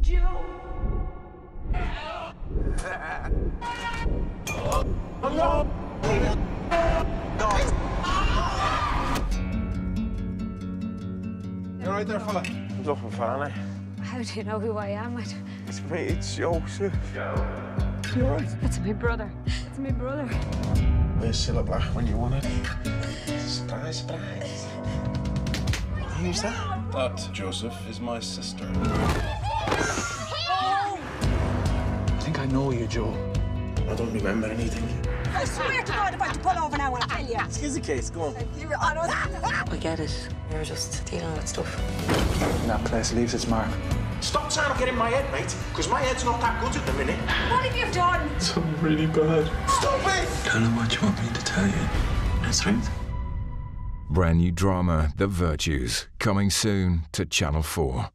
Joe. You alright there, fella? Nothing funny. Eh? How do you know who I am? I It's me, it's Joseph. You alright? It's my brother. It's my brother. Where's Cilla Black when you want it? Surprise, surprise. Who's that? That, Joseph, is my sister. Know you, Joe. I don't remember anything. I swear to God, if I have to pull over now, I'll tell you. Excuse the case, go on. You, I know get it. You're just dealing with stuff. That place leaves its mark. Stop trying to get in my head, mate, because my head's not that good at the minute. What have you done? Something really bad. Stop it! Tell him what you want me to tell you. The truth. Brand new drama, The Virtues, coming soon to Channel 4.